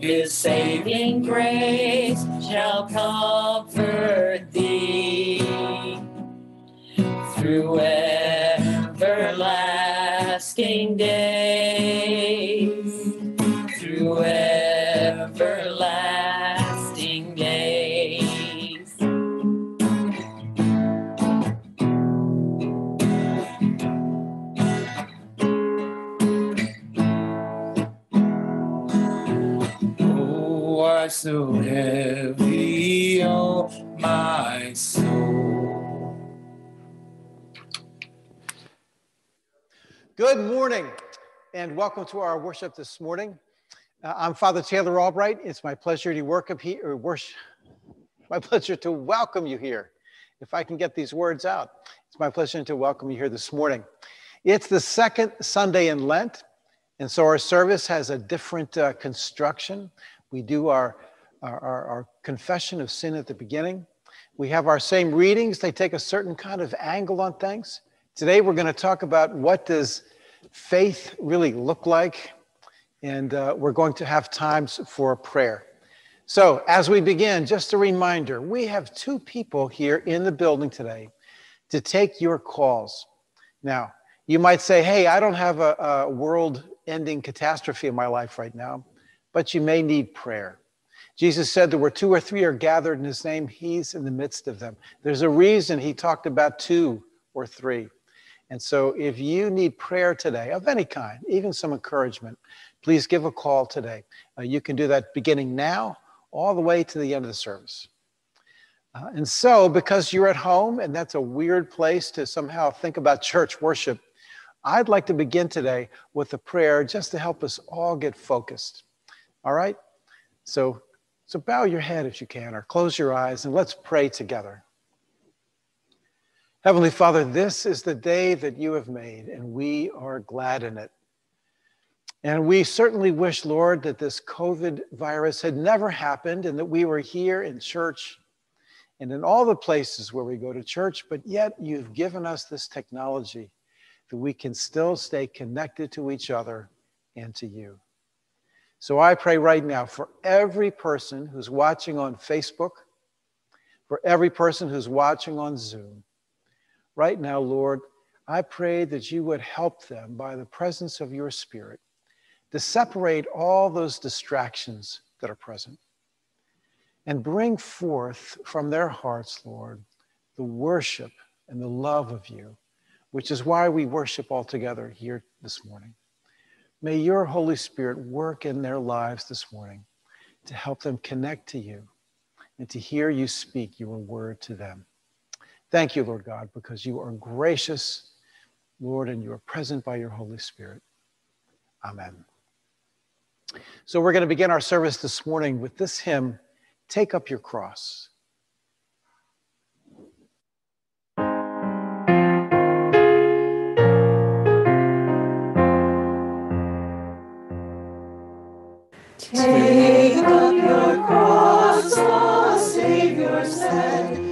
His saving grace shall comfort thee through everlasting days. Good morning and welcome to our worship this morning. Uh, I'm Father Taylor Albright. It's my pleasure to work up here, or worship, my pleasure to welcome you here. If I can get these words out, it's my pleasure to welcome you here this morning. It's the second Sunday in Lent, and so our service has a different uh, construction. We do our, our, our confession of sin at the beginning. We have our same readings. They take a certain kind of angle on things. Today we're going to talk about what does faith really look like, and uh, we're going to have times for prayer. So as we begin, just a reminder, we have two people here in the building today to take your calls. Now, you might say, hey, I don't have a, a world-ending catastrophe in my life right now, but you may need prayer. Jesus said there were two or three are gathered in his name, he's in the midst of them. There's a reason he talked about two or three. And so if you need prayer today of any kind, even some encouragement, please give a call today. Uh, you can do that beginning now all the way to the end of the service. Uh, and so, because you're at home and that's a weird place to somehow think about church worship, I'd like to begin today with a prayer just to help us all get focused. All right? So, so bow your head if you can, or close your eyes, and let's pray together. Heavenly Father, this is the day that you have made, and we are glad in it. And we certainly wish, Lord, that this COVID virus had never happened and that we were here in church and in all the places where we go to church, but yet you've given us this technology that we can still stay connected to each other and to you. So I pray right now for every person who's watching on Facebook, for every person who's watching on Zoom. Right now, Lord, I pray that you would help them by the presence of your Spirit to separate all those distractions that are present and bring forth from their hearts, Lord, the worship and the love of you, which is why we worship all together here this morning. May your Holy Spirit work in their lives this morning to help them connect to you and to hear you speak your word to them. Thank you, Lord God, because you are gracious, Lord, and you are present by your Holy Spirit. Amen. So we're going to begin our service this morning with this hymn, Take Up Your Cross. Take up your cross, the Savior said,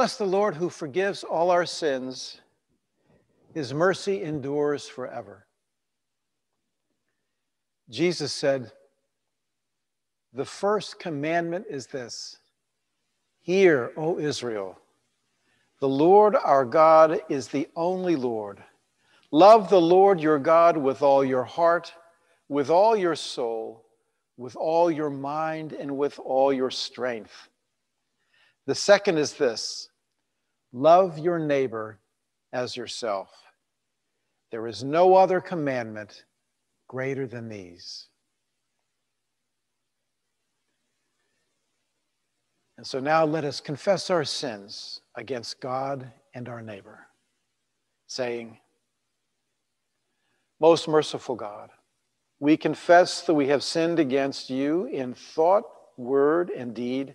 Bless the Lord who forgives all our sins. His mercy endures forever. Jesus said, The first commandment is this Hear, O Israel, the Lord our God is the only Lord. Love the Lord your God with all your heart, with all your soul, with all your mind, and with all your strength. The second is this love your neighbor as yourself. There is no other commandment greater than these. And so now let us confess our sins against God and our neighbor, saying, Most merciful God, we confess that we have sinned against you in thought, word, and deed,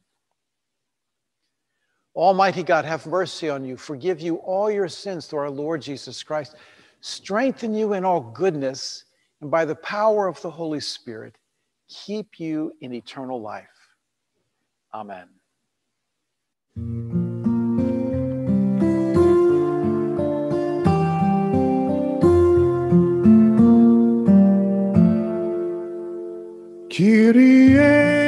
Almighty God, have mercy on you, forgive you all your sins through our Lord Jesus Christ, strengthen you in all goodness, and by the power of the Holy Spirit, keep you in eternal life. Amen. Kyrie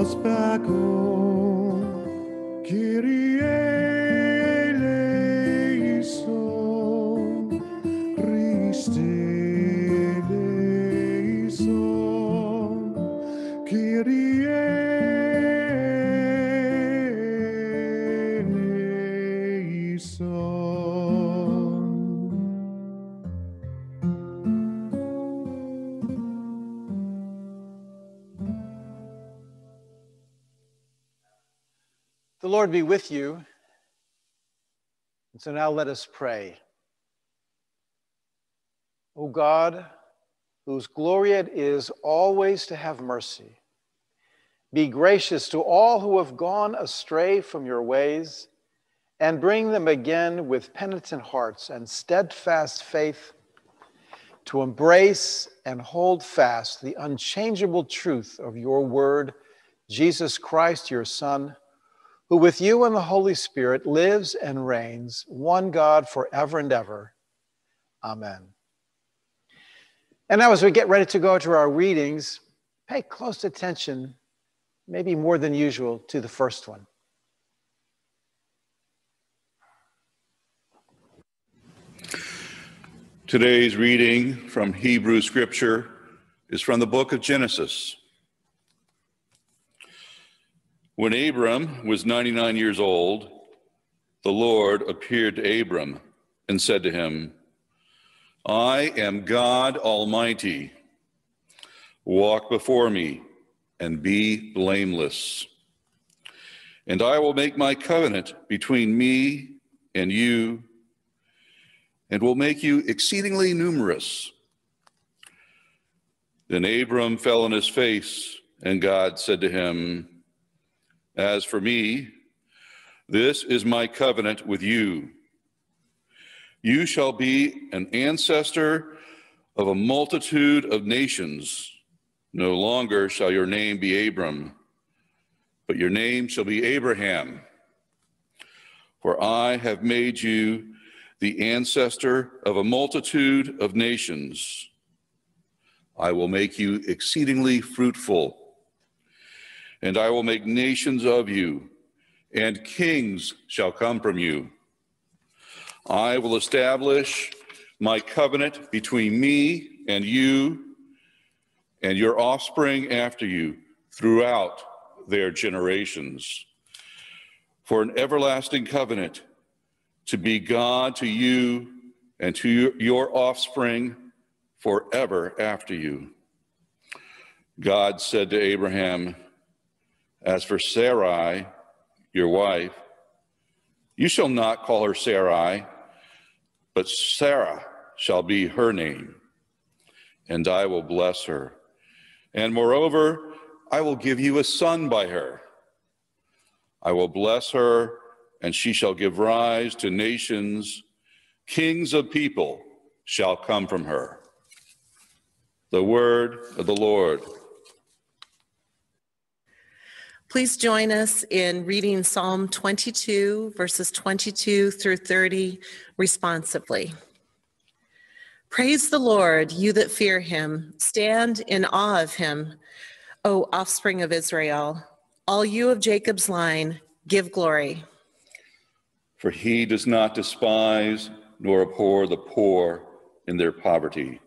us back home. Kyrie Lord be with you. And so now let us pray. O God, whose glory it is always to have mercy, be gracious to all who have gone astray from your ways, and bring them again with penitent hearts and steadfast faith to embrace and hold fast the unchangeable truth of your word, Jesus Christ, your Son who with you and the Holy Spirit lives and reigns, one God forever and ever. Amen. And now, as we get ready to go to our readings, pay close attention, maybe more than usual, to the first one. Today's reading from Hebrew Scripture is from the book of Genesis. When Abram was 99 years old, the Lord appeared to Abram and said to him, I am God Almighty. Walk before me and be blameless. And I will make my covenant between me and you and will make you exceedingly numerous. Then Abram fell on his face, and God said to him, As for me, this is my covenant with you. You shall be an ancestor of a multitude of nations. No longer shall your name be Abram, but your name shall be Abraham. For I have made you the ancestor of a multitude of nations. I will make you exceedingly fruitful, and I will make nations of you, and kings shall come from you. I will establish my covenant between me and you and your offspring after you throughout their generations for an everlasting covenant to be God to you and to your offspring forever after you. God said to Abraham, As for Sarai, your wife, you shall not call her Sarai, but Sarah shall be her name, and I will bless her. And moreover, I will give you a son by her. I will bless her and she shall give rise to nations. Kings of people shall come from her. The word of the Lord. Please join us in reading Psalm 22, verses 22 through 30 responsively. Praise the Lord, you that fear him. Stand in awe of him, O offspring of Israel. All you of Jacob's line, give glory. For he does not despise nor abhor the poor in their poverty.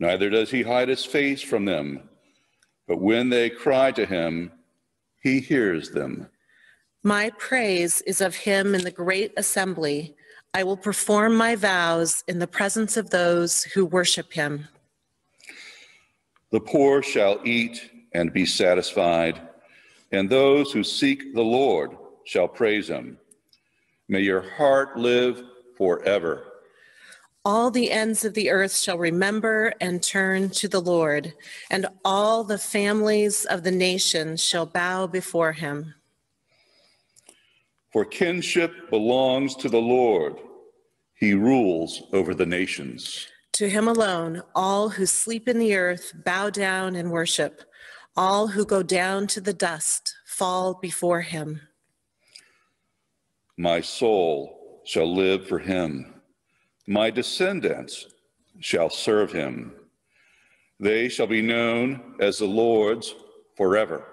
Neither does he hide his face from them. But when they cry to him, he hears them. My praise is of him in the great assembly. I will perform my vows in the presence of those who worship him. The poor shall eat and be satisfied, and those who seek the Lord shall praise him. May your heart live forever. All the ends of the earth shall remember and turn to the Lord, and all the families of the nations shall bow before him. For kinship belongs to the Lord, he rules over the nations. To him alone, all who sleep in the earth bow down and worship. All who go down to the dust fall before him. My soul shall live for him. My descendants shall serve him. They shall be known as the Lord's forever.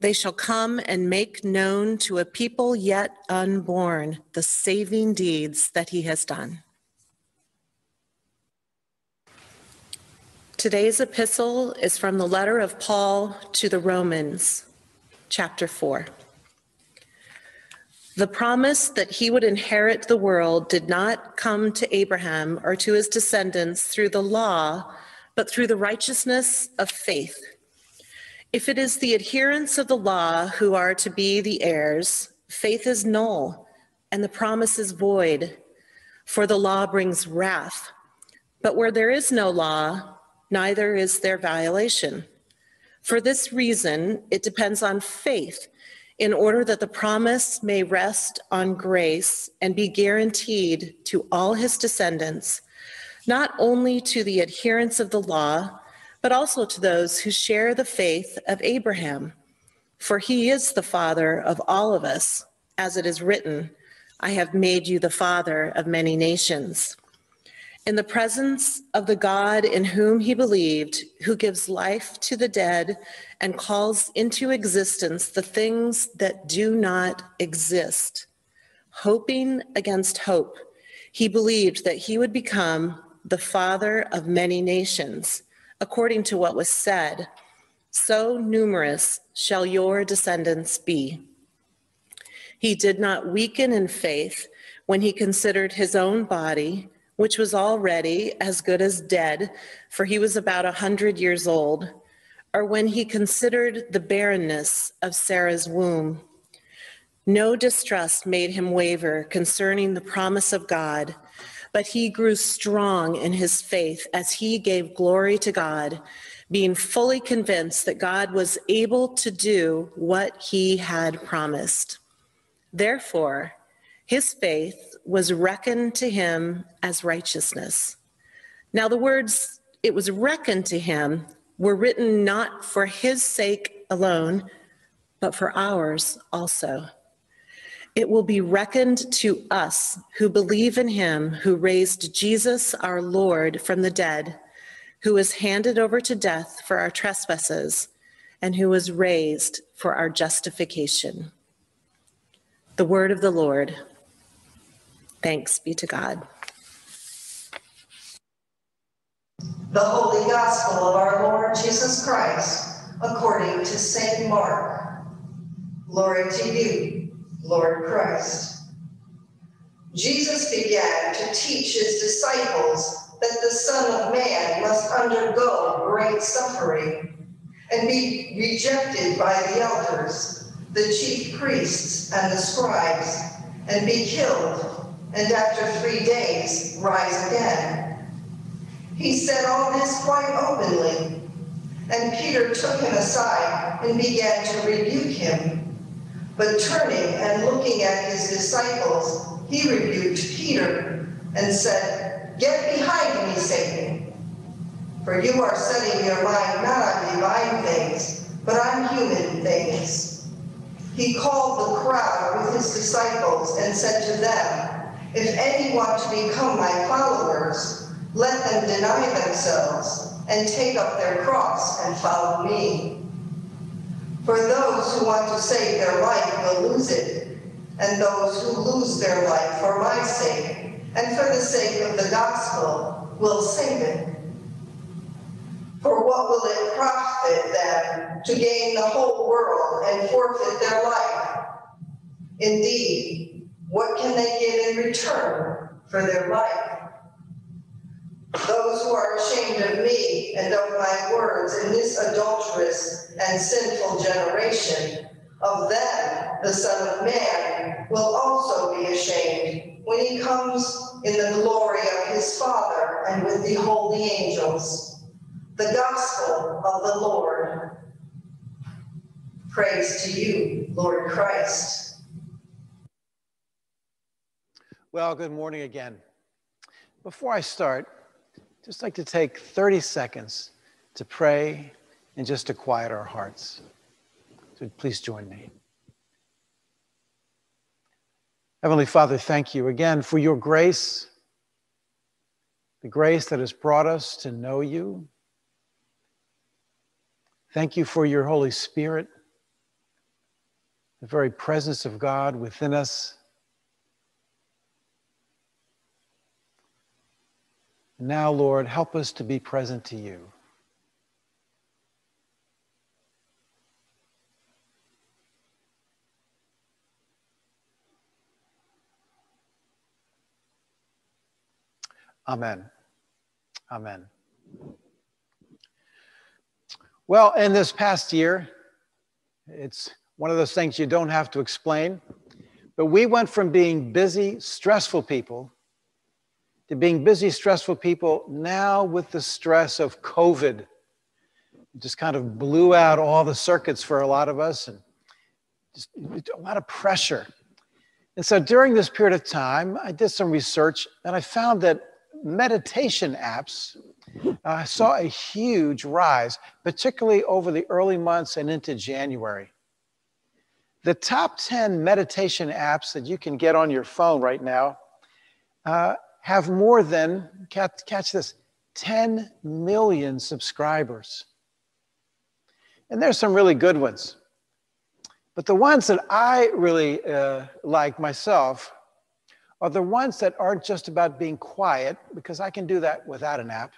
They shall come and make known to a people yet unborn the saving deeds that he has done. Today's epistle is from the letter of Paul to the Romans, chapter 4. The promise that he would inherit the world did not come to Abraham or to his descendants through the law, but through the righteousness of faith. If it is the adherents of the law who are to be the heirs, faith is null and the promise is void, for the law brings wrath. But where there is no law, neither is there violation. For this reason, it depends on faith in order that the promise may rest on grace and be guaranteed to all his descendants, not only to the adherents of the law, but also to those who share the faith of Abraham. For he is the father of all of us, as it is written, I have made you the father of many nations. In the presence of the God in whom he believed, who gives life to the dead and calls into existence the things that do not exist, hoping against hope, he believed that he would become the father of many nations, according to what was said, so numerous shall your descendants be. He did not weaken in faith when he considered his own body, which was already as good as dead, for he was about a hundred years old, or when he considered the barrenness of Sarah's womb. No distrust made him waver concerning the promise of God, but he grew strong in his faith as he gave glory to God, being fully convinced that God was able to do what he had promised. Therefore, his faith was reckoned to him as righteousness. Now, the words, it was reckoned to him, were written not for his sake alone, but for ours also. It will be reckoned to us who believe in him who raised Jesus our Lord from the dead, who was handed over to death for our trespasses, and who was raised for our justification. The word of the Lord. Thanks be to God. The Holy Gospel of our Lord Jesus Christ, according to St. Mark. Glory to you, Lord Christ. Jesus began to teach his disciples that the Son of Man must undergo great suffering and be rejected by the elders, the chief priests, and the scribes, and be killed, and after three days rise again. He said all this quite openly, and Peter took him aside and began to rebuke him. But turning and looking at his disciples, he rebuked Peter and said, Get behind me, Satan, for you are setting your mind not on divine things, but on human things. He called the crowd with his disciples and said to them, If any want to become my followers, let them deny themselves and take up their cross and follow me. For those who want to save their life will lose it, and those who lose their life for my sake and for the sake of the gospel will save it. For what will it profit them to gain the whole world and forfeit their life? Indeed, what can they give in return for their life? Those who are ashamed of me and of my words in this adulterous and sinful generation, of them the Son of Man will also be ashamed when he comes in the glory of his Father and with the holy angels. The gospel of the Lord. Praise to you, Lord Christ. Well, good morning again. Before I start, just like to take 30 seconds to pray and just to quiet our hearts. So please join me. Heavenly Father, thank you again for your grace, the grace that has brought us to know you. Thank you for your Holy Spirit, the very presence of God within us. Now, Lord, help us to be present to you. Amen. Amen. Well, in this past year, it's one of those things you don't have to explain, but we went from being busy, stressful people to being busy, stressful people now with the stress of COVID. It just kind of blew out all the circuits for a lot of us and just a lot of pressure. And so during this period of time, I did some research and I found that meditation apps uh, saw a huge rise, particularly over the early months and into January. The top 10 meditation apps that you can get on your phone right now uh, have more than, catch, this, 10 million subscribers. And there's some really good ones. But the ones that I really uh, like myself are the ones that aren't just about being quiet, because I can do that without an app.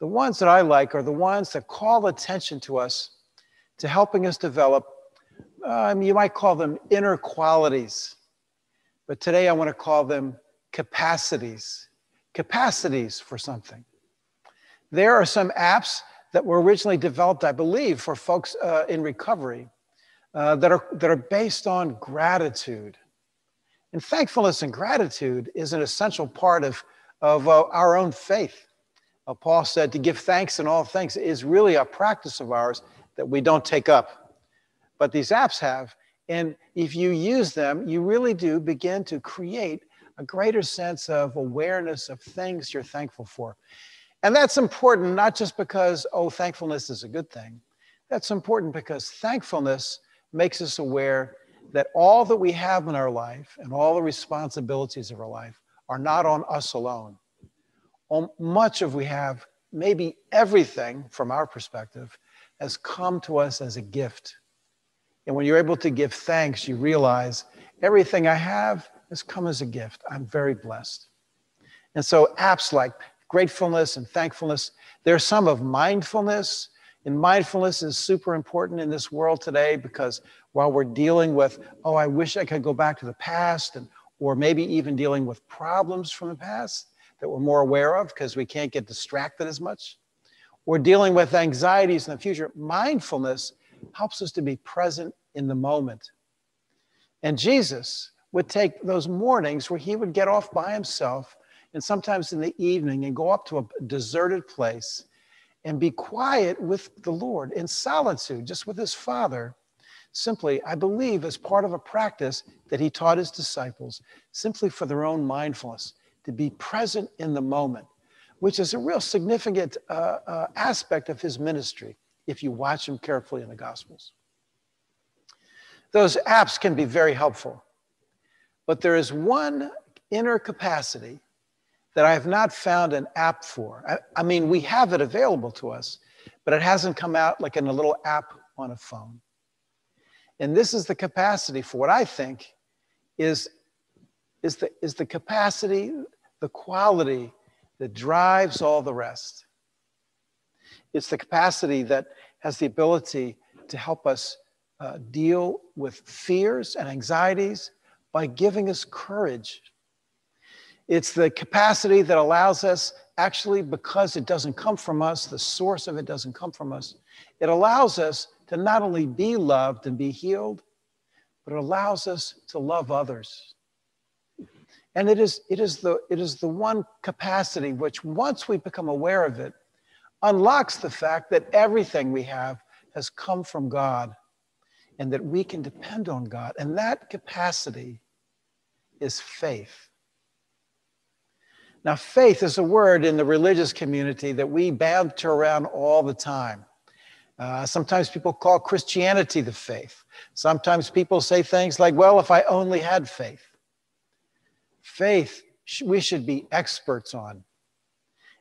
The ones that I like are the ones that call attention to us to helping us develop, um, you might call them inner qualities. But today I want to call them capacities, capacities for something. There are some apps that were originally developed, I believe, for folks uh, in recovery uh, that, are, that are based on gratitude. And thankfulness and gratitude is an essential part of, of uh, our own faith. Uh, Paul said to give thanks in all things is really a practice of ours that we don't take up. But these apps have. And if you use them, you really do begin to create a greater sense of awareness of things you're thankful for. And that's important, not just because, oh, thankfulness is a good thing. That's important because thankfulness makes us aware that all that we have in our life and all the responsibilities of our life are not on us alone. Um, much of we have, maybe everything from our perspective, has come to us as a gift. And when you're able to give thanks, you realize everything I have has come as a gift. I'm very blessed. And so apps like gratefulness and thankfulness, there's some of mindfulness. And mindfulness is super important in this world today because while we're dealing with, oh, I wish I could go back to the past, and or maybe even dealing with problems from the past that we're more aware of because we can't get distracted as much. We're dealing with anxieties in the future. Mindfulness helps us to be present in the moment. And Jesus would take those mornings where he would get off by himself and sometimes in the evening and go up to a deserted place and be quiet with the Lord in solitude, just with his Father. Simply, I believe, as part of a practice that he taught his disciples, simply for their own mindfulness, to be present in the moment which is a real significant uh, uh, aspect of his ministry if you watch him carefully in the Gospels. Those apps can be very helpful, but there is one inner capacity that I have not found an app for. I, I mean, we have it available to us, but it hasn't come out like in a little app on a phone. And this is the capacity for what I think is, is, the, is the capacity, the quality that drives all the rest. It's the capacity that has the ability to help us uh, deal with fears and anxieties by giving us courage. It's the capacity that allows us, actually, because it doesn't come from us, the source of it doesn't come from us, it allows us to not only be loved and be healed, but it allows us to love others. And it is, it, is the, it is the one capacity which, once we become aware of it, unlocks the fact that everything we have has come from God and that we can depend on God. And that capacity is faith. Now, faith is a word in the religious community that we banter around all the time. Uh, sometimes people call Christianity the faith. Sometimes people say things like, well, if I only had faith faith we should be experts on.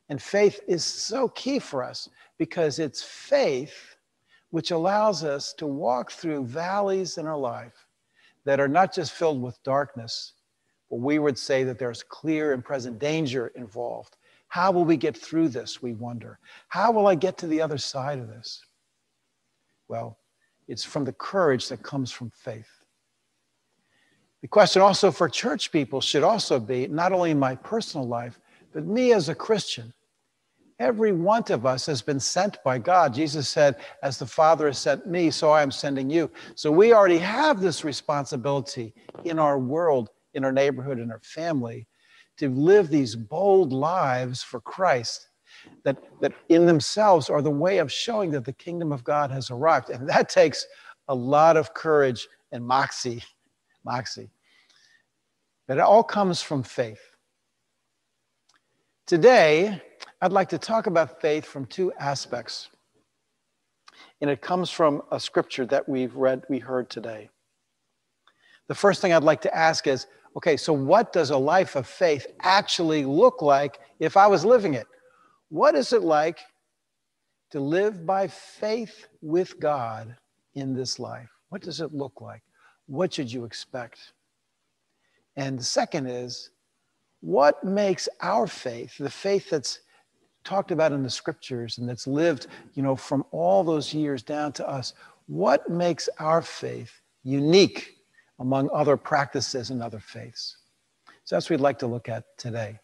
And faith is so key for us because it's faith which allows us to walk through valleys in our life that are not just filled with darkness, we would say that there's clear and present danger involved. How will we get through this? We wonder. How will I get to the other side of this? Well, it's from the courage that comes from faith. The question also for church people should also be not only in my personal life, but me as a Christian. Every one of us has been sent by God. Jesus said, As the Father has sent me, so I am sending you. So we already have this responsibility in our world, in our neighborhood, in our family, to live these bold lives for Christ that, that in themselves are the way of showing that the kingdom of God has arrived. And that takes a lot of courage and moxie moxie. But it all comes from faith. Today, I'd like to talk about faith from two aspects. And it comes from a scripture that we've read, we heard today. the first thing I'd like to ask is okay, so what does a life of faith actually look like if I was living it? What is it like to live by faith with God in this life? What does it look like? What should you expect? And the second is, what makes our faith, the faith that's talked about in the scriptures and that's lived, you know, from all those years down to us, what makes our faith unique among other practices and other faiths? So that's what we'd like to look at today.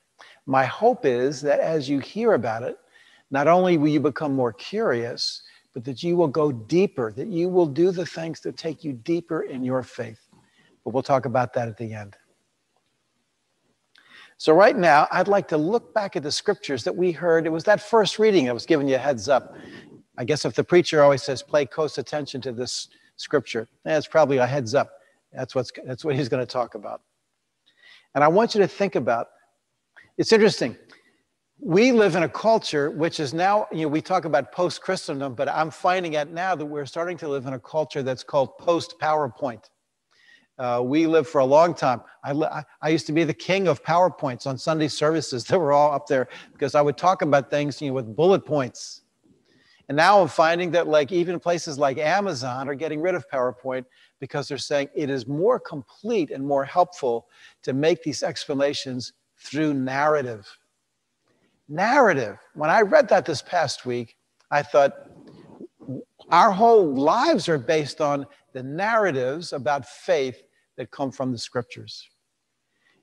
My hope is that as you hear about it, not only will you become more curious, but that you will go deeper, that you will do the things that take you deeper in your faith. But we'll talk about that at the end. So, right now, I'd like to look back at the scriptures that we heard. It was that first reading I was giving you a heads up. I guess if the preacher always says, pay close attention to this scripture, that's probably a heads up. That's, what's, that's what he's going to talk about. And I want you to think about it's interesting. We live in a culture which is now, you know, we talk about post Christendom, but I'm finding out now that we're starting to live in a culture that's called post PowerPoint. Uh, we lived for a long time. I, I used to be the king of PowerPoints on Sunday services that were all up there because I would talk about things you know, with bullet points. And now I'm finding that like even places like Amazon are getting rid of PowerPoint because they're saying it is more complete and more helpful to make these explanations through narrative. Narrative. When I read that this past week, I thought our whole lives are based on the narratives about faith that come from the scriptures.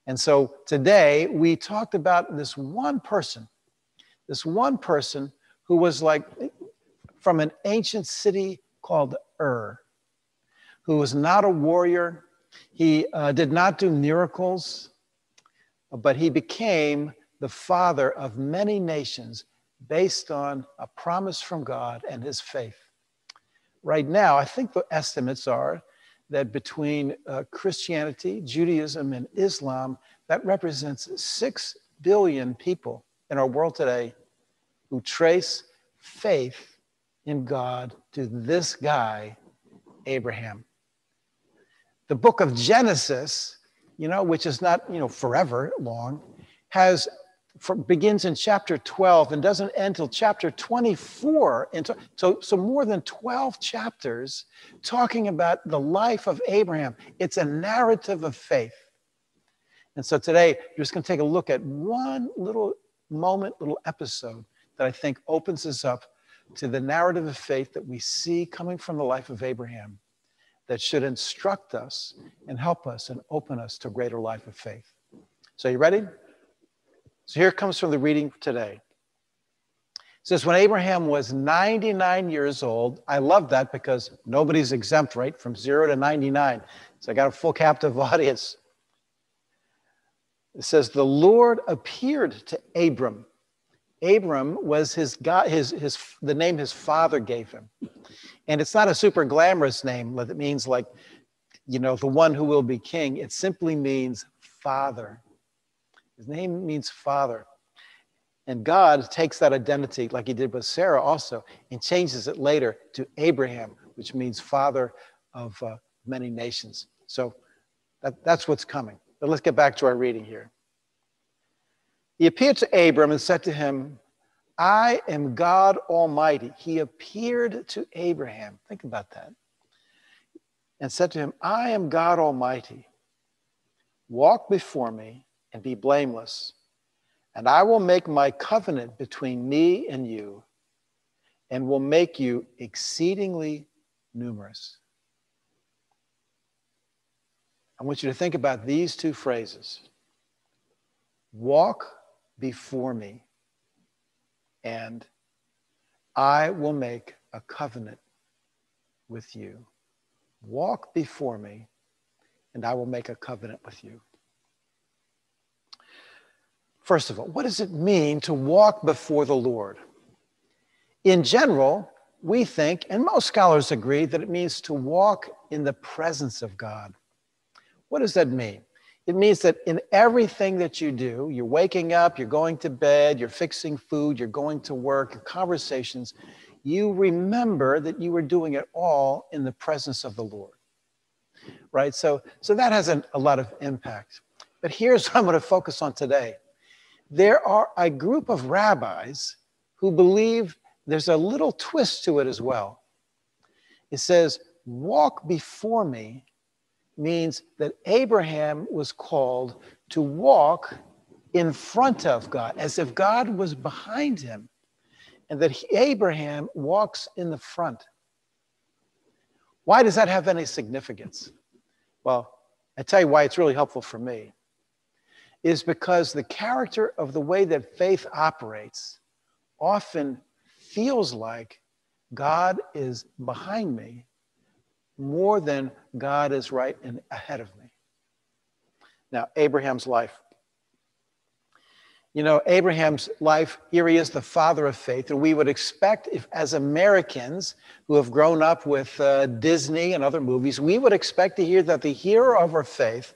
And so today we talked about this one person, this one person who was like from an ancient city called Ur, who was not a warrior. He uh, did not do miracles, but he became the father of many nations based on a promise from God and his faith. Right now, I think the estimates are that between uh, Christianity, Judaism, and Islam, that represents 6 billion people in our world today who trace faith in God to this guy, Abraham. The book of Genesis, you know, which is not, you know, forever long, has for, begins in chapter 12 and doesn't end till chapter 24. And so, so more than 12 chapters talking about the life of Abraham. It's a narrative of faith. And so today, you're just going to take a look at one little moment, little episode that I think opens us up to the narrative of faith that we see coming from the life of Abraham that should instruct us and help us and open us to greater life of faith. So, you ready? So here comes from the reading today. It says, when Abraham was 99 years old, I love that because nobody's exempt, right? From zero to 99. So I got a full captive audience. It says, the Lord appeared to Abram. Abram was his God, his, his, the name his father gave him. And it's not a super glamorous name that means like, you know, the one who will be king. It simply means father. His name means father. And God takes that identity, like he did with Sarah also, and changes it later to Abraham, which means father of uh, many nations. So that, that's what's coming. But let's get back to our reading here. He appeared to Abram and said to him, I am God Almighty. He appeared to Abraham. Think about that. And said to him, I am God Almighty. Walk before me and be blameless. And I will make my covenant between me and you, and will make you exceedingly numerous. I want you to think about these two phrases walk before me, and I will make a covenant with you. Walk before me, and I will make a covenant with you. First of all, what does it mean to walk before the Lord? In general, we think, and most scholars agree, that it means to walk in the presence of God. What does that mean? It means that in everything that you do, you're waking up, you're going to bed, you're fixing food, you're going to work, your conversations, you remember that you were doing it all in the presence of the Lord. right? So, so that has an, a lot of impact. But here's what I'm going to focus on today. There are a group of rabbis who believe there's a little twist to it as well. It says, Walk before me means that Abraham was called to walk in front of God, as if God was behind him, and that he, Abraham walks in the front. Why does that have any significance? Well, I tell you why it's really helpful for me. Is because the character of the way that faith operates often feels like God is behind me more than God is right and ahead of me. Now, Abraham's life. You know, Abraham's life, here he is, the father of faith. And we would expect, if as Americans who have grown up with uh, Disney and other movies, we would expect to hear that the hero of our faith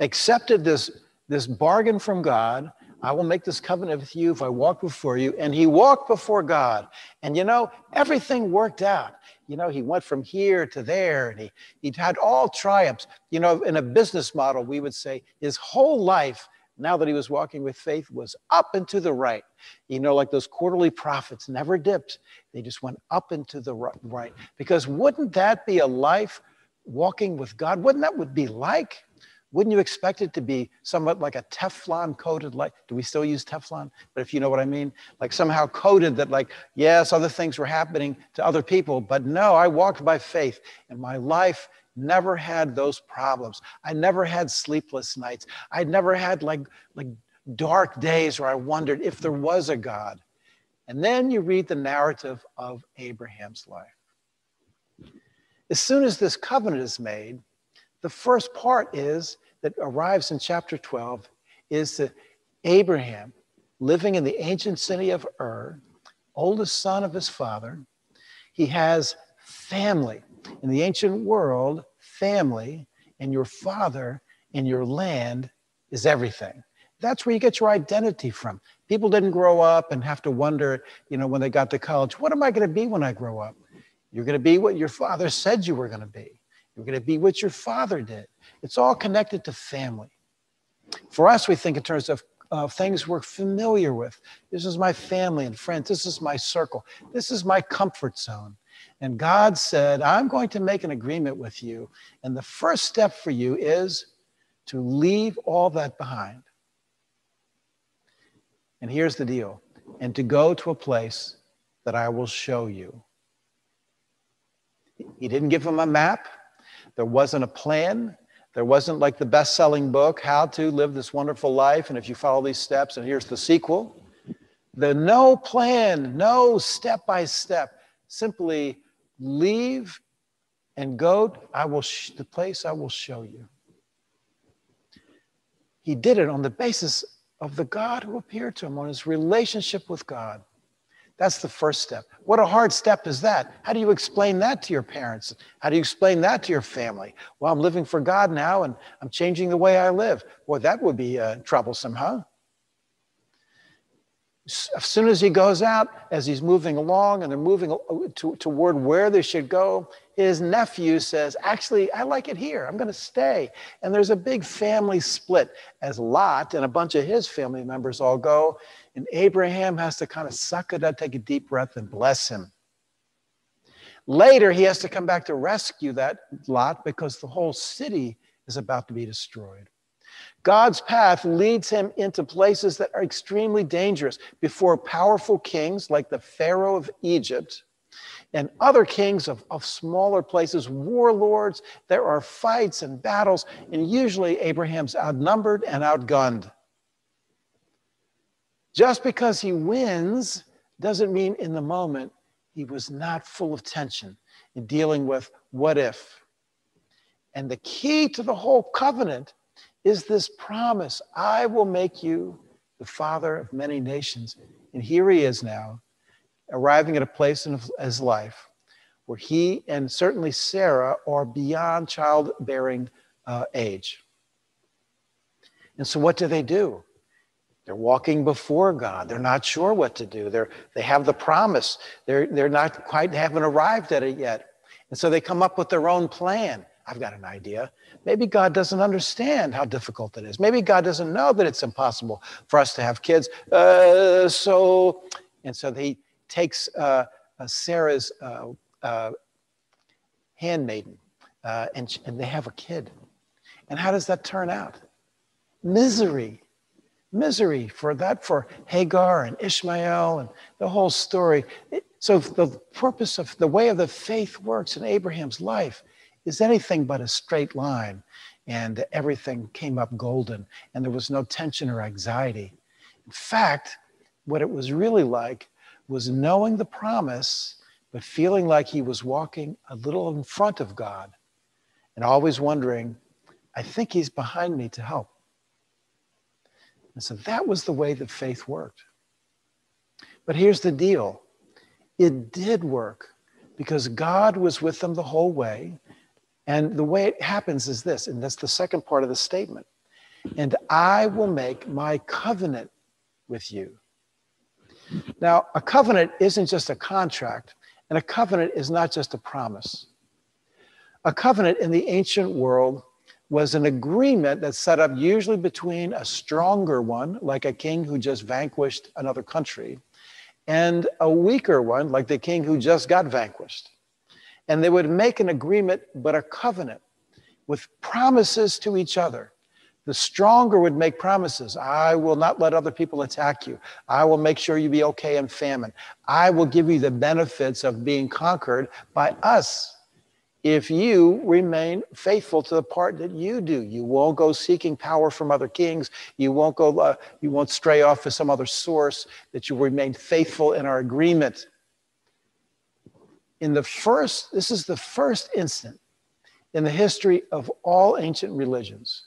accepted this, this bargain from God. I will make this covenant with you if I walk before you. And he walked before God. And you know, everything worked out. You know, he went from here to there and he, he had all triumphs. You know, in a business model, we would say his whole life now that he was walking with faith, was up and to the right. You know, like those quarterly profits never dipped, they just went up and to the right. Because wouldn't that be a life walking with God? Wouldn't that would be like? Wouldn't you expect it to be somewhat like a Teflon coated light? Do we still use Teflon? But if you know what I mean, like somehow coated that, like, yes, other things were happening to other people, but no, I walked by faith and my life never had those problems. I never had sleepless nights. I never had like, like dark days where I wondered if there was a God. And then you read the narrative of Abraham's life. As soon as this covenant is made, the first part is that arrives in chapter 12 is that Abraham, living in the ancient city of Ur, oldest son of his father, he has family. In the ancient world, family and your father and your land is everything. That's where you get your identity from. People didn't grow up and have to wonder, you know, when they got to college, what am I going to be when I grow up? You're going to be what your father said you were going to be. You're going to be what your father did. It's all connected to family. For us, we think in terms of uh, things we're familiar with. This is my family and friends. This is my circle. This is my comfort zone. And God said, I'm going to make an agreement with you. And the first step for you is to leave all that behind. And here's the deal and to go to a place that I will show you. He didn't give him a map, there wasn't a plan. There wasn't like the best selling book, How to Live This Wonderful Life. And if you follow these steps, and here's the sequel the no plan, no step by step, simply leave and go i will sh- the place i will show you he did it on the basis of the god who appeared to him on his relationship with god that's the first step what a hard step is that how do you explain that to your parents how do you explain that to your family well i'm living for god now and i'm changing the way i live well that would be uh, troublesome huh as soon as he goes out, as he's moving along and they're moving to, toward where they should go, his nephew says, Actually, I like it here. I'm going to stay. And there's a big family split as Lot and a bunch of his family members all go. And Abraham has to kind of suck it up, take a deep breath, and bless him. Later, he has to come back to rescue that Lot because the whole city is about to be destroyed. God's path leads him into places that are extremely dangerous before powerful kings like the Pharaoh of Egypt and other kings of, of smaller places, warlords. There are fights and battles, and usually Abraham's outnumbered and outgunned. Just because he wins doesn't mean in the moment he was not full of tension in dealing with what if. And the key to the whole covenant is this promise I will make you the father of many nations. And here he is now, arriving at a place in his life where he and certainly Sarah are beyond childbearing uh, age. And so, what do they do? They're walking before God. They're not sure what to do. They're, they have the promise. They're, they're not quite haven't arrived at it yet. And so they come up with their own plan. I've got an idea. Maybe God doesn't understand how difficult it is. Maybe God doesn't know that it's impossible for us to have kids. Uh, so, and so he takes uh, uh, Sarah's uh, uh, handmaiden uh, and, and they have a kid. And how does that turn out? Misery. Misery for that, for Hagar and Ishmael and the whole story. So, the purpose of the way of the faith works in Abraham's life is anything but a straight line. And everything came up golden, and there was no tension or anxiety. In fact, what it was really like was knowing the promise, but feeling like he was walking a little in front of God and always wondering, I think he's behind me to help. And so that was the way that faith worked. But here's the deal it did work because God was with them the whole way. And the way it happens is this, and that's the second part of the statement. And I will make my covenant with you. Now, a covenant isn't just a contract, and a covenant is not just a promise. A covenant in the ancient world was an agreement that's set up usually between a stronger one, like a king who just vanquished another country, and a weaker one, like the king who just got vanquished. And they would make an agreement, but a covenant with promises to each other. The stronger would make promises. I will not let other people attack you. I will make sure you be okay in famine. I will give you the benefits of being conquered by us if you remain faithful to the part that you do. You won't go seeking power from other kings. You won't go, uh, you won't stray off to some other source, that you remain faithful in our agreement. In the first, this is the first instant in the history of all ancient religions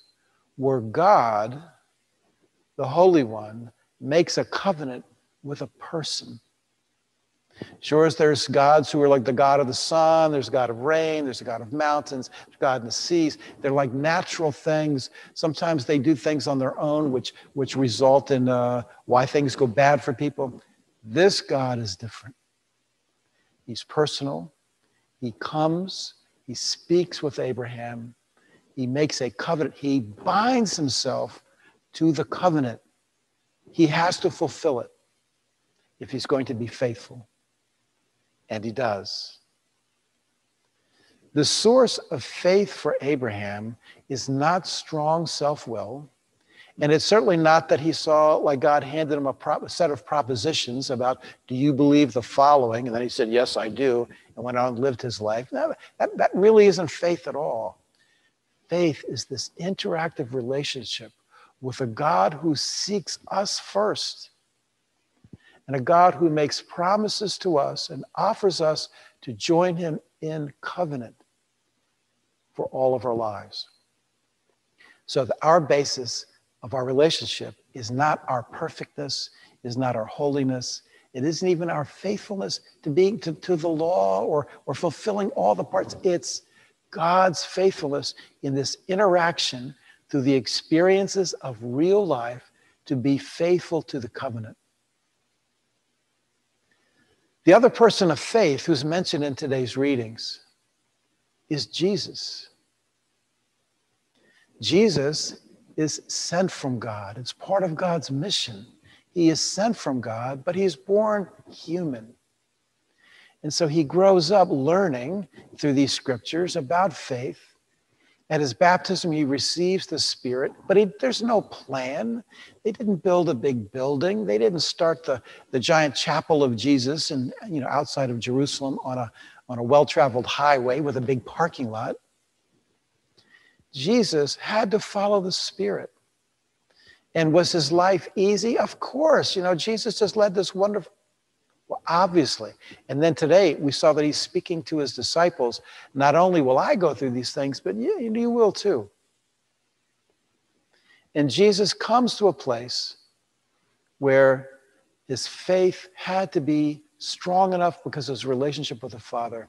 where God, the Holy One, makes a covenant with a person. Sure as there's gods who are like the God of the sun, there's a God of rain, there's a God of mountains, there's God in the seas. They're like natural things. Sometimes they do things on their own, which, which result in uh, why things go bad for people. This God is different. He's personal. He comes, he speaks with Abraham, he makes a covenant, he binds himself to the covenant. He has to fulfill it if he's going to be faithful. And he does. The source of faith for Abraham is not strong self will. And it's certainly not that he saw, like God handed him a, a, set of propositions about, do you believe the following? And then he said, yes, I do, and went on and lived his life. No, that, that really isn't faith at all. Faith is this interactive relationship with a God who seeks us first and a God who makes promises to us and offers us to join him in covenant for all of our lives. So our basis of our relationship is not our perfectness, is not our holiness, it isn't even our faithfulness to being to, to the law or, or fulfilling all the parts. It's God's faithfulness in this interaction through the experiences of real life to be faithful to the covenant. The other person of faith who's mentioned in today's readings is Jesus. Jesus is sent from God, it's part of God's mission. He is sent from God, but he's born human. And so he grows up learning through these scriptures about faith. At his baptism, he receives the Spirit, but he, there's no plan. They didn't build a big building. They didn't start the, the giant chapel of Jesus and you know outside of Jerusalem on a, on a well-traveled highway with a big parking lot. Jesus had to follow the Spirit. And was his life easy? Of course. You know, Jesus just led this wonderful, well, obviously. And then today we saw that he's speaking to his disciples. Not only will I go through these things, but you, you will too. And Jesus comes to a place where his faith had to be strong enough because of his relationship with the Father.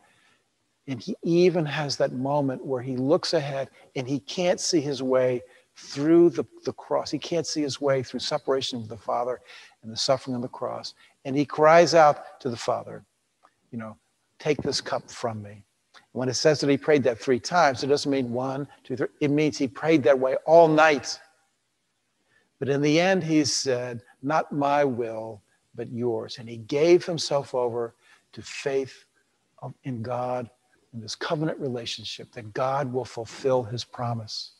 And he even has that moment where he looks ahead and he can't see his way through the, the cross. He can't see his way through separation with the Father and the suffering on the cross. And he cries out to the Father, you know, take this cup from me. When it says that he prayed that three times, it doesn't mean one, two, three. It means he prayed that way all night. But in the end, he said, Not my will, but yours. And he gave himself over to faith in God, in this covenant relationship, that God will fulfill his promise.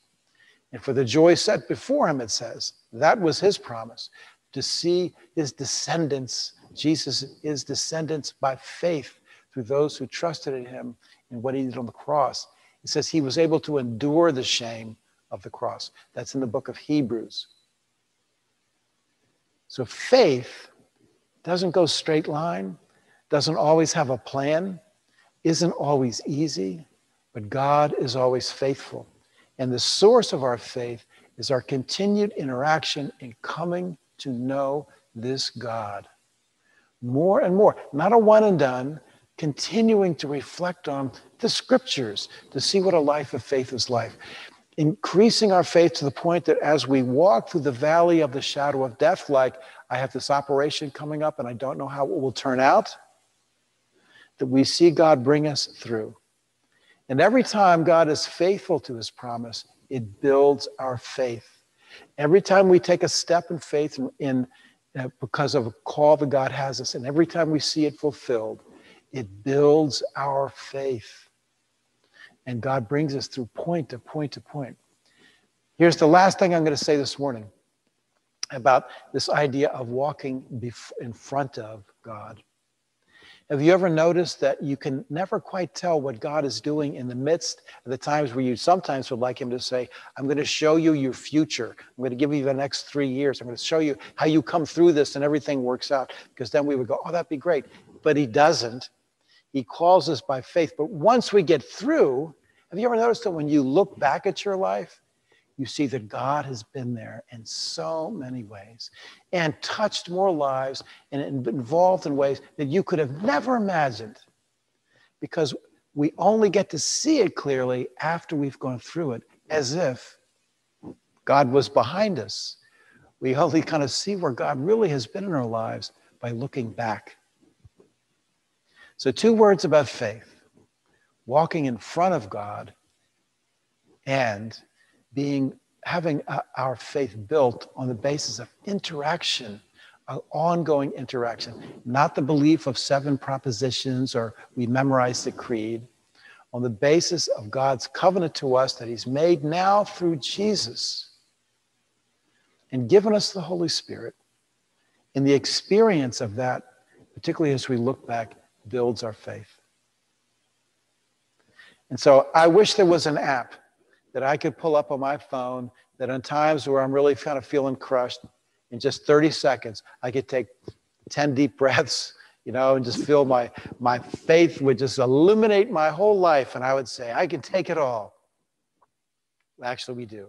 And for the joy set before him, it says, that was his promise to see his descendants, Jesus, his descendants by faith through those who trusted in him and what he did on the cross. It says he was able to endure the shame of the cross. That's in the book of Hebrews. So faith doesn't go straight line, doesn't always have a plan, isn't always easy, but God is always faithful. And the source of our faith is our continued interaction in coming to know this God more and more, not a one and done, continuing to reflect on the scriptures to see what a life of faith is like. Increasing our faith to the point that as we walk through the valley of the shadow of death, like I have this operation coming up and I don't know how it will turn out, that we see God bring us through. And every time God is faithful to his promise, it builds our faith. Every time we take a step in faith in, in uh, because of a call that God has us, and every time we see it fulfilled, it builds our faith. And God brings us through point to point to point. Here's the last thing I'm going to say this morning about this idea of walking in front of God. Have you ever noticed that you can never quite tell what God is doing in the midst of the times where you sometimes would like Him to say, I'm going to show you your future. I'm going to give you the next three years. I'm going to show you how you come through this and everything works out. Because then we would go, oh, that'd be great. But He doesn't. He calls us by faith. But once we get through, have you ever noticed that when you look back at your life, you see that God has been there in so many ways and touched more lives and involved in ways that you could have never imagined because we only get to see it clearly after we've gone through it as if God was behind us. We only kind of see where God really has been in our lives by looking back. So, two words about faith walking in front of God and being having uh, our faith built on the basis of interaction ongoing interaction not the belief of seven propositions or we memorize the creed on the basis of god's covenant to us that he's made now through jesus and given us the holy spirit. And the experience of that particularly as we look back builds our faith. And so i wish there was an app that I could pull up on my phone that on times where I'm really kind of feeling crushed, in just 30 seconds, I could take 10 deep breaths, you know, and just feel my, my faith would just illuminate my whole life. And I would say, I can take it all. Actually, we do.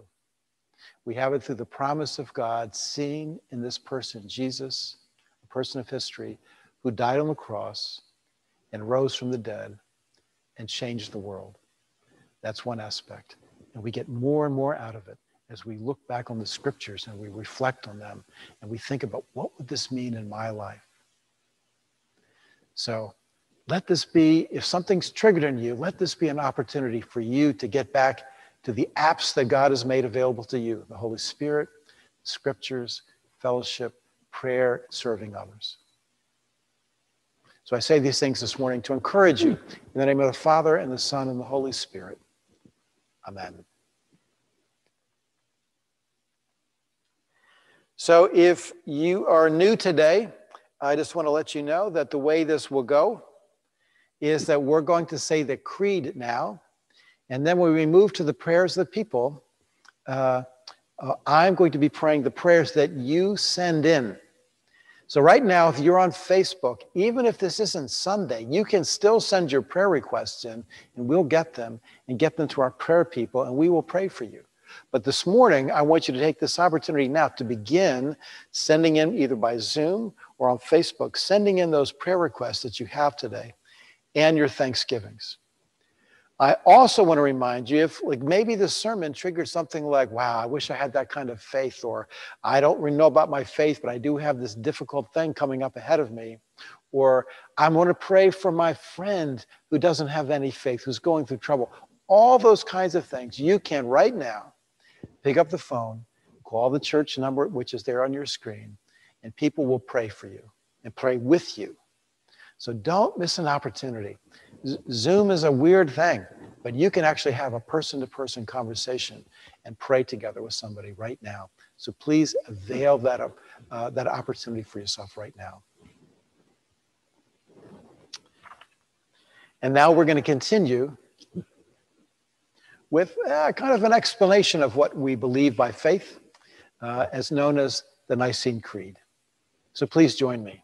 We have it through the promise of God, seeing in this person, Jesus, a person of history, who died on the cross and rose from the dead and changed the world. That's one aspect. And we get more and more out of it as we look back on the scriptures and we reflect on them and we think about what would this mean in my life? So let this be, if something's triggered in you, let this be an opportunity for you to get back to the apps that God has made available to you the Holy Spirit, scriptures, fellowship, prayer, serving others. So I say these things this morning to encourage you in the name of the Father and the Son and the Holy Spirit. Amen. So if you are new today, I just want to let you know that the way this will go is that we're going to say the creed now. And then when we move to the prayers of the people, uh, uh, I'm going to be praying the prayers that you send in. So, right now, if you're on Facebook, even if this isn't Sunday, you can still send your prayer requests in and we'll get them and get them to our prayer people and we will pray for you. But this morning, I want you to take this opportunity now to begin sending in either by Zoom or on Facebook, sending in those prayer requests that you have today and your thanksgivings. I also want to remind you if, like, maybe this sermon triggered something like, wow, I wish I had that kind of faith, or I don't really know about my faith, but I do have this difficult thing coming up ahead of me. Or I'm going to pray for my friend who doesn't have any faith, who's going through trouble. All those kinds of things you can right now pick up the phone, call the church number, which is there on your screen, and people will pray for you and pray with you. So don't miss an opportunity. Zoom is a weird thing, but you can actually have a person to person conversation and pray together with somebody right now. So please avail that, uh, that opportunity for yourself right now. And now we're going to continue with uh, kind of an explanation of what we believe by faith, uh, as known as the Nicene Creed. So please join me.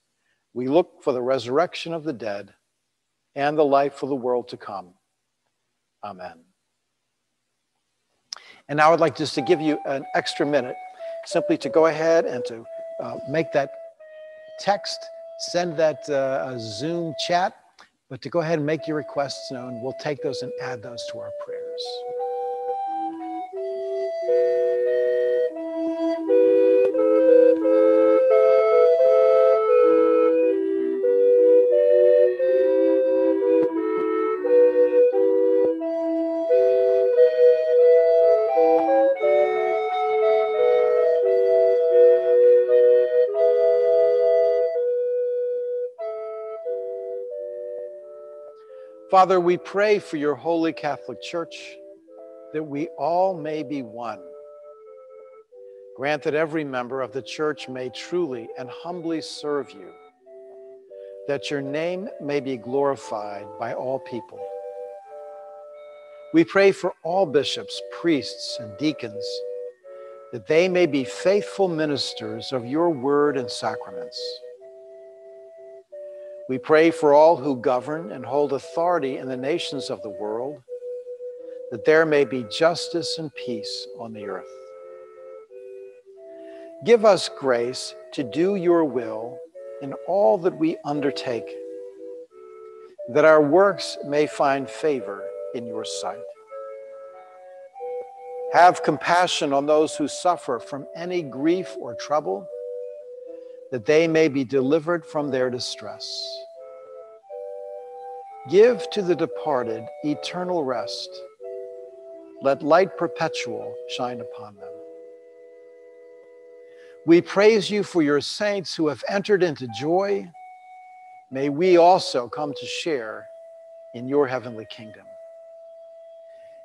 we look for the resurrection of the dead and the life of the world to come. Amen. And now I'd like just to give you an extra minute simply to go ahead and to uh, make that text, send that uh, Zoom chat, but to go ahead and make your requests known. We'll take those and add those to our prayers. Father, we pray for your holy Catholic Church that we all may be one. Grant that every member of the church may truly and humbly serve you, that your name may be glorified by all people. We pray for all bishops, priests, and deacons, that they may be faithful ministers of your word and sacraments. We pray for all who govern and hold authority in the nations of the world, that there may be justice and peace on the earth. Give us grace to do your will in all that we undertake, that our works may find favor in your sight. Have compassion on those who suffer from any grief or trouble that they may be delivered from their distress. Give to the departed eternal rest. Let light perpetual shine upon them. We praise you for your saints who have entered into joy. May we also come to share in your heavenly kingdom.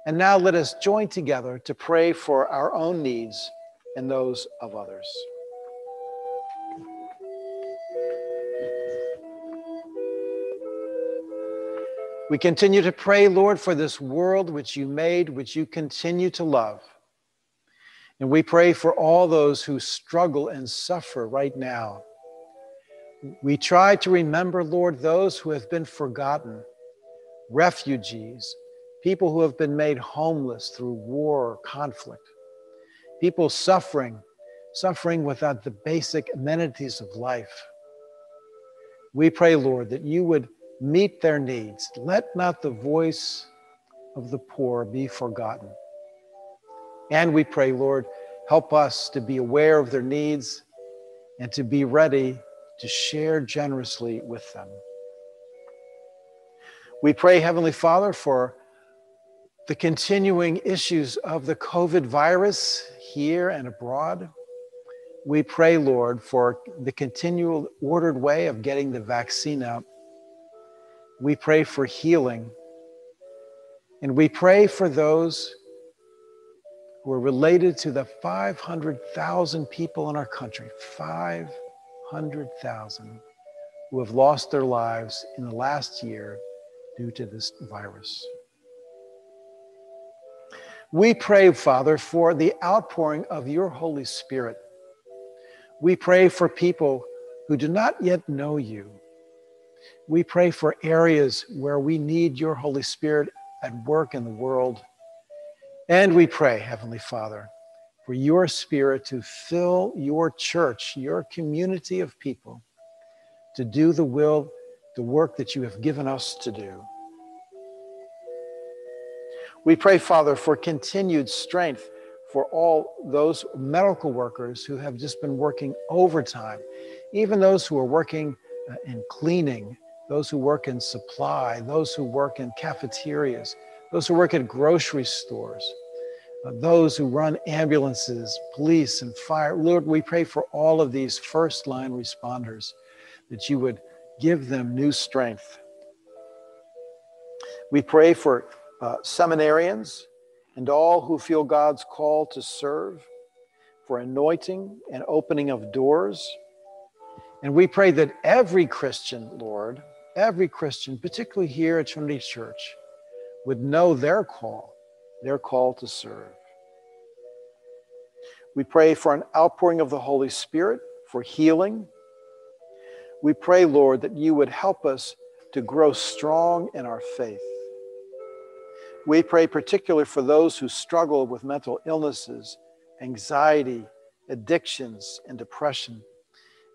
And now let us join together to pray for our own needs and those of others. We continue to pray, Lord, for this world which you made, which you continue to love. And we pray for all those who struggle and suffer right now. We try to remember, Lord, those who have been forgotten, refugees, people who have been made homeless through war or conflict, people suffering, suffering without the basic amenities of life. We pray, Lord, that you would meet their needs. Let not the voice of the poor be forgotten. And we pray, Lord, help us to be aware of their needs and to be ready to share generously with them. We pray, Heavenly Father, for the continuing issues of the COVID virus here and abroad. We pray, Lord, for the continual ordered way of getting the vaccine out. We pray for healing. And we pray for those who are related to the 500,000 people in our country, 500,000 who have lost their lives in the last year due to this virus. We pray, Father, for the outpouring of your Holy Spirit. We pray for people who do not yet know you. We pray for areas where we need your Holy Spirit at work in the world. And we pray, Heavenly Father, for your Spirit to fill your church, your community of people, to do the will, the work that you have given us to do. We pray, Father, for continued strength for all those medical workers who have just been working overtime, even those who are working uh, in cleaning, those who work in supply, those who work in cafeterias, those who work at grocery stores, uh, those who run ambulances, police, and fire. Lord, we pray for all of these first line responders that you would give them new strength. We pray for uh, seminarians and all who feel God's call to serve, for anointing and opening of doors. And we pray that every Christian, Lord, every Christian, particularly here at Trinity Church, would know their call, their call to serve. We pray for an outpouring of the Holy Spirit, for healing. We pray, Lord, that you would help us to grow strong in our faith. We pray particularly for those who struggle with mental illnesses, anxiety, addictions, and depression.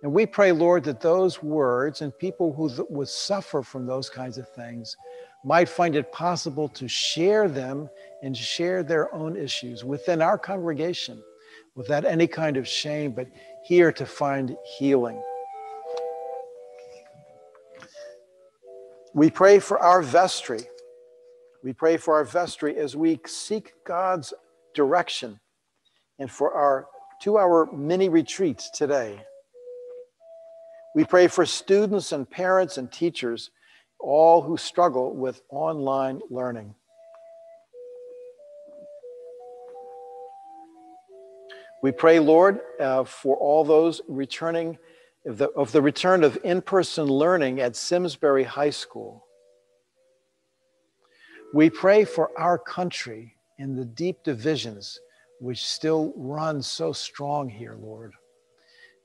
And we pray, Lord, that those words and people who would suffer from those kinds of things might find it possible to share them and share their own issues within our congregation without any kind of shame, but here to find healing. We pray for our vestry. We pray for our vestry as we seek God's direction and for our two hour mini retreat today. We pray for students and parents and teachers, all who struggle with online learning. We pray, Lord, uh, for all those returning of the, of the return of in person learning at Simsbury High School. We pray for our country in the deep divisions which still run so strong here, Lord.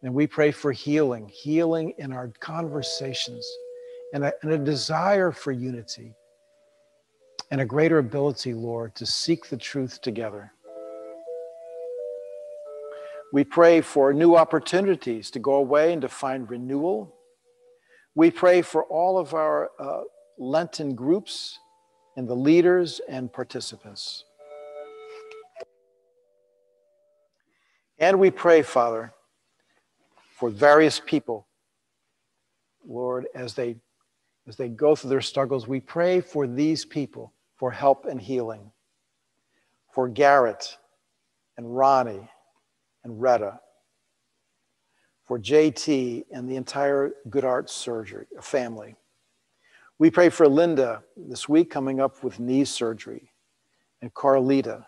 And we pray for healing, healing in our conversations, and a, and a desire for unity, and a greater ability, Lord, to seek the truth together. We pray for new opportunities to go away and to find renewal. We pray for all of our uh, Lenten groups and the leaders and participants. And we pray, Father, for various people, Lord, as they as they go through their struggles, we pray for these people for help and healing. For Garrett and Ronnie and Retta. For JT and the entire Good Arts Surgery family. We pray for Linda this week coming up with knee surgery and Carlita.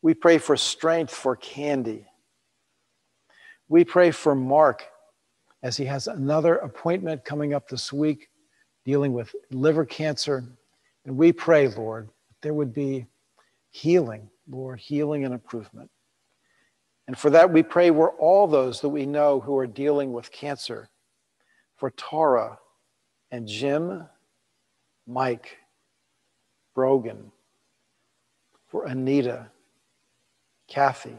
We pray for strength for Candy we pray for Mark as he has another appointment coming up this week dealing with liver cancer. And we pray, Lord, that there would be healing, Lord, healing and improvement. And for that, we pray we're all those that we know who are dealing with cancer. For Tara and Jim, Mike, Brogan, for Anita, Kathy,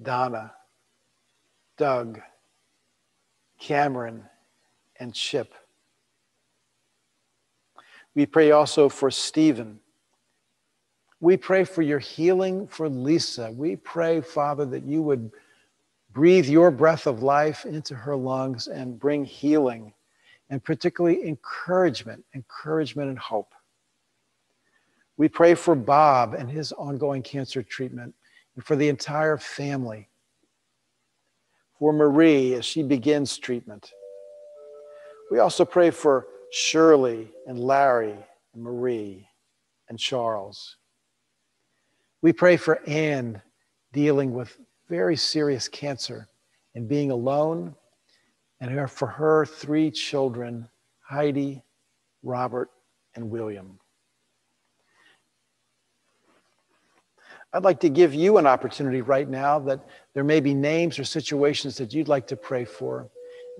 Donna, Doug, Cameron, and Chip. We pray also for Stephen. We pray for your healing for Lisa. We pray, Father, that you would breathe your breath of life into her lungs and bring healing and particularly encouragement, encouragement and hope. We pray for Bob and his ongoing cancer treatment and for the entire family. For Marie as she begins treatment. We also pray for Shirley and Larry and Marie and Charles. We pray for Anne dealing with very serious cancer and being alone, and for her three children Heidi, Robert, and William. I'd like to give you an opportunity right now that there may be names or situations that you'd like to pray for.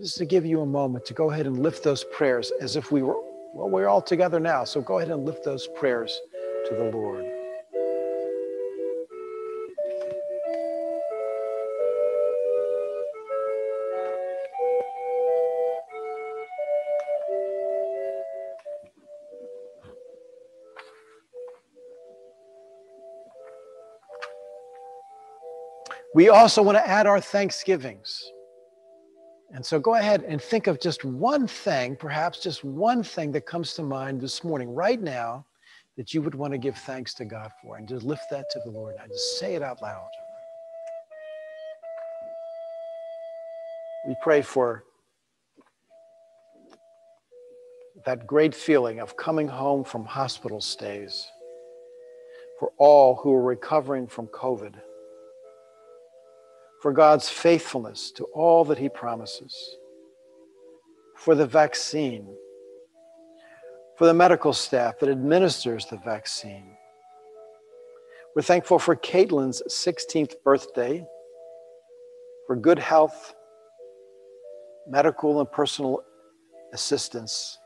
Just to give you a moment to go ahead and lift those prayers as if we were, well, we're all together now. So go ahead and lift those prayers to the Lord. We also want to add our thanksgivings. And so go ahead and think of just one thing, perhaps just one thing that comes to mind this morning, right now, that you would want to give thanks to God for. And just lift that to the Lord. Now just say it out loud. We pray for that great feeling of coming home from hospital stays, for all who are recovering from COVID for God's faithfulness to all that He promises, for the vaccine, for the medical staff that administers the vaccine. We're thankful for Caitlin's 16th birthday, for good health, medical and personal assistance,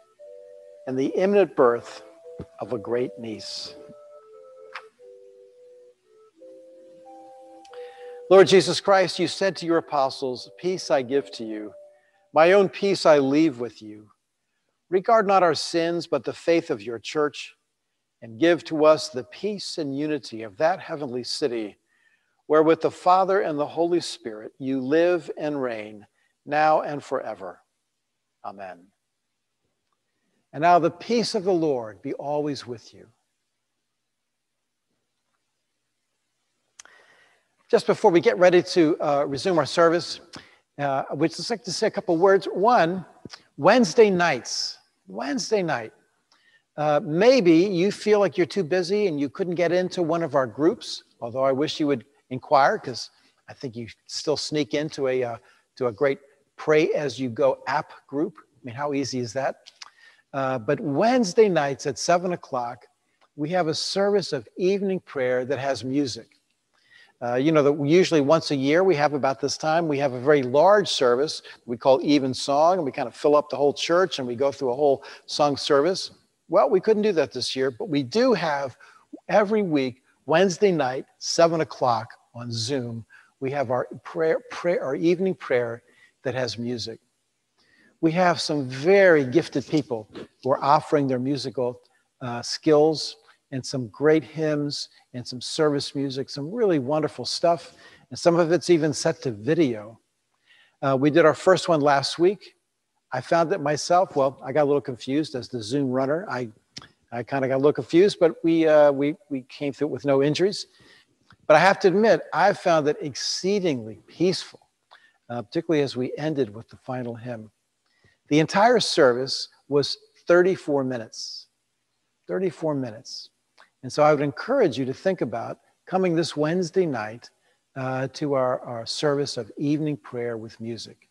and the imminent birth of a great niece. Lord Jesus Christ, you said to your apostles, Peace I give to you, my own peace I leave with you. Regard not our sins, but the faith of your church, and give to us the peace and unity of that heavenly city, where with the Father and the Holy Spirit you live and reign, now and forever. Amen. And now the peace of the Lord be always with you. Just before we get ready to uh, resume our service, uh, would just like to say a couple words. One, Wednesday nights, Wednesday night. Uh, maybe you feel like you're too busy and you couldn't get into one of our groups, although I wish you would inquire because I think you still sneak into a, uh, to a great Pray As You Go app group. I mean, how easy is that? Uh, but Wednesday nights at 7 o'clock, we have a service of evening prayer that has music. Uh, you know that usually once a year we have about this time we have a very large service we call evensong and we kind of fill up the whole church and we go through a whole song service. Well we couldn't do that this year but we do have every week wednesday night seven o'clock on zoom we have our prayer, prayer our evening prayer that has music. We have some very gifted people who are offering their musical uh, skills and some great hymns and some service music, some really wonderful stuff. And some of it's even set to video. Uh, we did our first one last week. I found it myself. Well, I got a little confused as the Zoom runner. I, I kind of got a little confused, but we, uh, we, we came through it with no injuries. But I have to admit, I found it exceedingly peaceful, uh, particularly as we ended with the final hymn. The entire service was 34 minutes. 34 minutes. And so I would encourage you to think about coming this Wednesday night uh, to our, our service of evening prayer with music.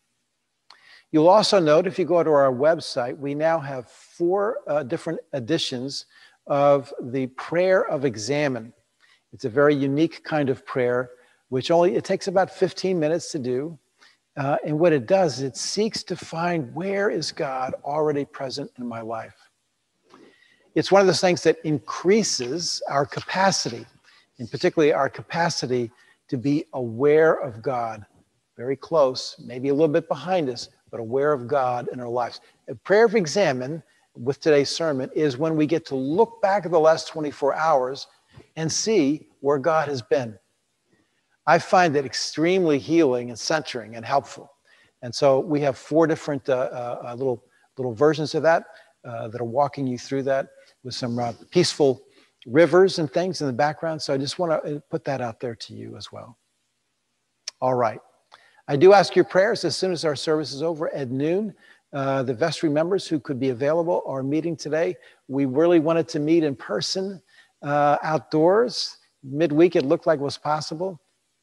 You'll also note if you go to our website, we now have four uh, different editions of the prayer of examen. It's a very unique kind of prayer, which only it takes about 15 minutes to do. Uh, and what it does is it seeks to find where is God already present in my life it's one of those things that increases our capacity, and particularly our capacity to be aware of God, very close, maybe a little bit behind us, but aware of God in our lives. A prayer of examen with today's sermon is when we get to look back at the last 24 hours and see where God has been. I find it extremely healing and centering and helpful. And so we have four different uh, uh, uh little, little versions of that uh, that are walking you through that with some uh, peaceful rivers and things in the background. So I just want to uh, put that out there to you as well. All right. I do ask your prayers as soon as our service is over at noon. Uh, the vestry members who could be available are meeting today. We really wanted to meet in person uh, outdoors. Midweek, it looked like it was possible.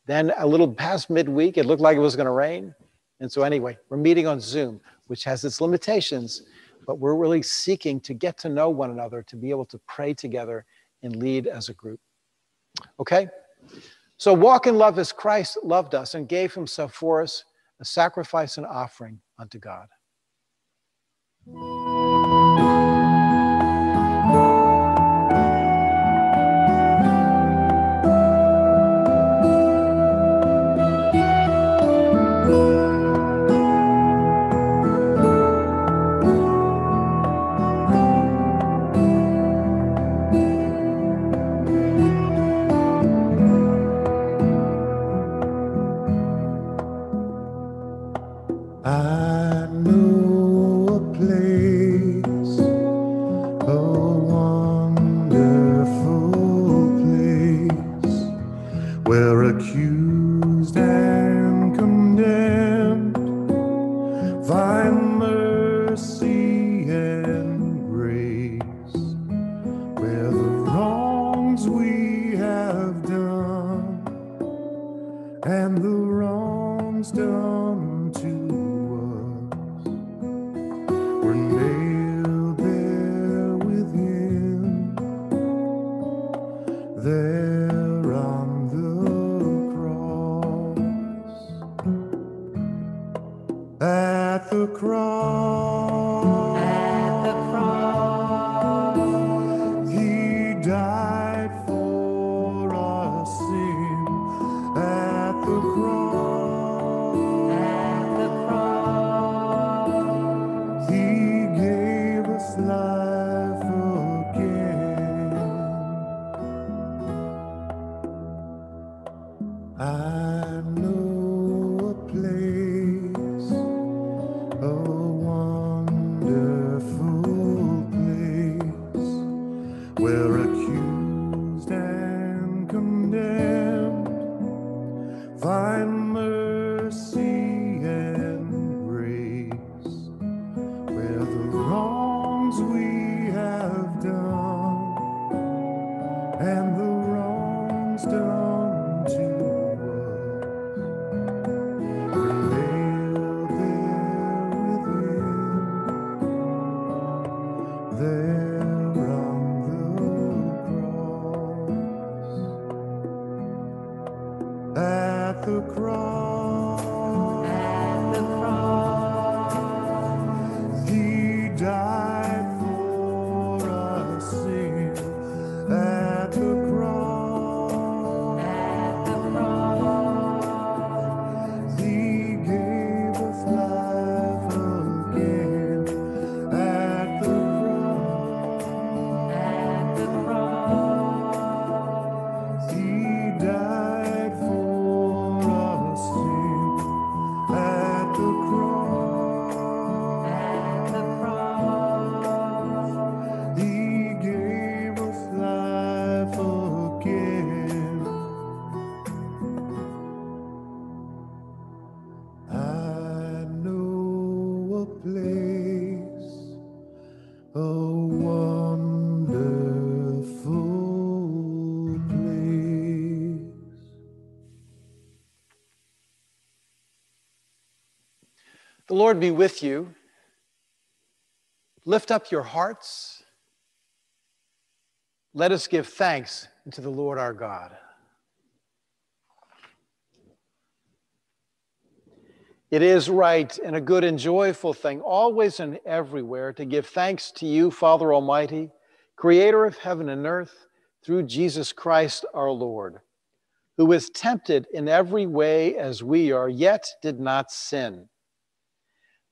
Then a little past midweek, it looked like it was going to rain. And so, anyway, we're meeting on Zoom, which has its limitations, but we're really seeking to get to know one another, to be able to pray together and lead as a group. Okay? So walk in love as Christ loved us and gave himself for us, a sacrifice and offering unto God. Lord be with you. Lift up your hearts. Let us give thanks to the Lord our God. It is right and a good and joyful thing, always and everywhere, to give thanks to you, Father Almighty, creator of heaven and earth, through Jesus Christ our Lord, who was tempted in every way as we are, yet did not sin.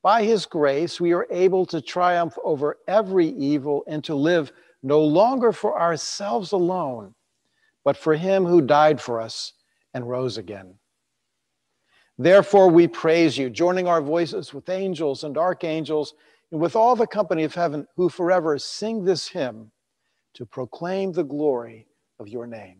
By his grace, we are able to triumph over every evil and to live no longer for ourselves alone, but for him who died for us and rose again. Therefore, we praise you, joining our voices with angels and archangels and with all the company of heaven who forever sing this hymn to proclaim the glory of your name.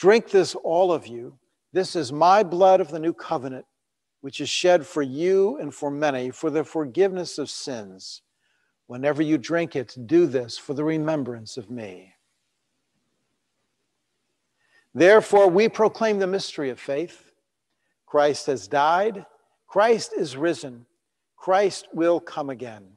Drink this, all of you. This is my blood of the new covenant, which is shed for you and for many for the forgiveness of sins. Whenever you drink it, do this for the remembrance of me. Therefore, we proclaim the mystery of faith. Christ has died, Christ is risen, Christ will come again.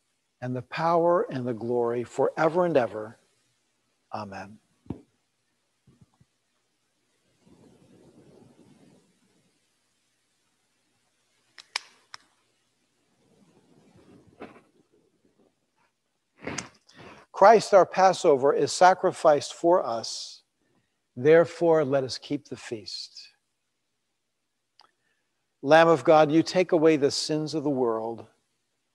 and the power and the glory forever and ever. Amen. Christ, our Passover, is sacrificed for us. Therefore, let us keep the feast. Lamb of God, you take away the sins of the world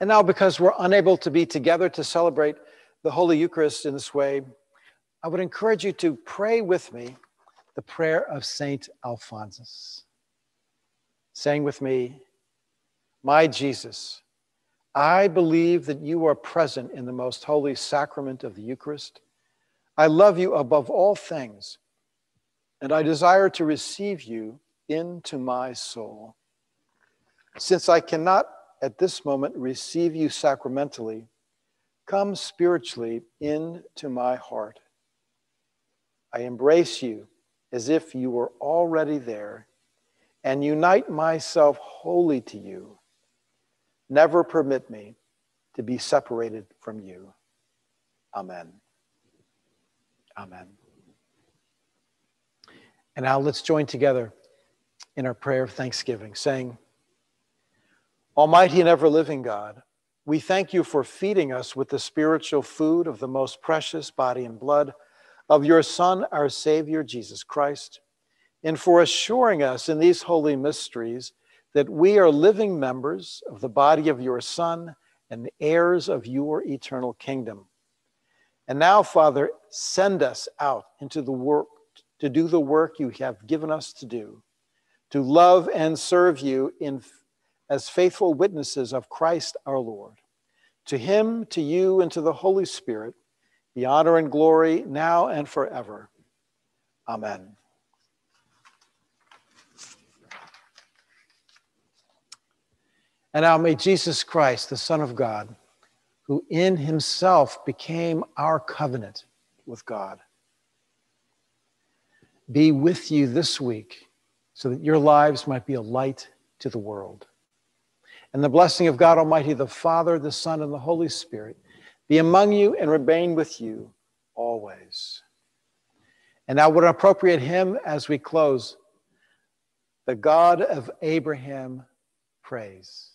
And now, because we're unable to be together to celebrate the Holy Eucharist in this way, I would encourage you to pray with me the prayer of Saint Alphonsus. Saying with me, My Jesus, I believe that you are present in the most holy sacrament of the Eucharist. I love you above all things, and I desire to receive you into my soul. Since I cannot at this moment receive you sacramentally, come spiritually into my heart. I embrace you as if you were already there and unite myself wholly to you. Never permit me to be separated from you. Amen. Amen. And now let's join together in our prayer of thanksgiving, saying, Almighty and ever living God, we thank you for feeding us with the spiritual food of the most precious body and blood of your Son, our Savior, Jesus Christ, and for assuring us in these holy mysteries that we are living members of the body of your Son and heirs of your eternal kingdom. And now, Father, send us out into the work to do the work you have given us to do, to love and serve you in as faithful witnesses of Christ our Lord. To him, to you, and to the Holy Spirit, be honor and glory now and forever. Amen. And now may Jesus Christ, the Son of God, who in himself became our covenant with God, be with you this week so that your lives might be a light to the world. And the blessing of God Almighty, the Father, the Son, and the Holy Spirit be among you and remain with you always. And now, would appropriate hymn as we close the God of Abraham praise.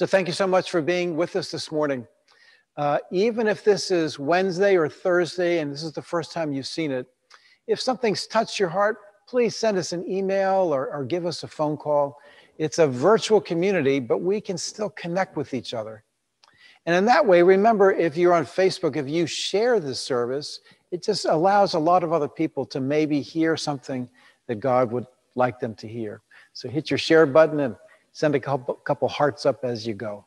So thank you so much for being with us this morning. Uh, even if this is Wednesday or Thursday and this is the first time you've seen it, if something's touched your heart, please send us an email or, or give us a phone call. It's a virtual community, but we can still connect with each other. And in that way, remember if you're on Facebook, if you share this service, it just allows a lot of other people to maybe hear something that God would like them to hear. So hit your share button and Send a couple, couple hearts up as you go.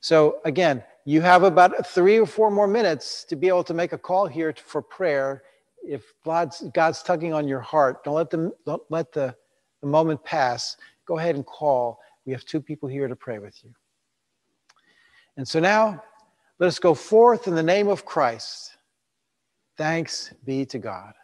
So again, you have about three or four more minutes to be able to make a call here for prayer. If God's, God's tugging on your heart, don't let, them, don't let the, the moment pass. Go ahead and call. We have two people here to pray with you. And so now, let us go forth in the name of Christ. Thanks be to God.